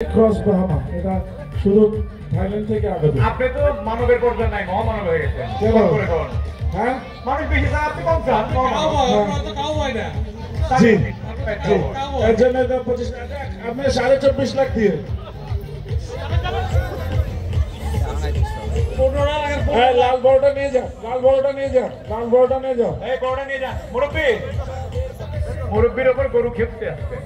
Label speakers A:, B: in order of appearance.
A: Cross Bahama এটা শুধু Thailand থেকে আগত।
B: আপনি তো মানবের পর্যায়ে নাই মহামানব হয়ে গেছেন।
A: হ্যাঁ?
B: মানুষ বেশি চান আপনি কম চান হ্যাঁ।
A: জি। জি। এর জন্য তো পঁচিশ আপনি সাড়ে চব্বিশ লাখ দিয়ে। হ্যাঁ লাল বড়টা নিয়ে যা লাল বড়টা নিয়ে যা লাল বড়টা নিয়ে যা
B: এই বড়টা নিয়ে যান মুরব্বী। মুরব্বীর ওপর গরু খেপতে আসবে।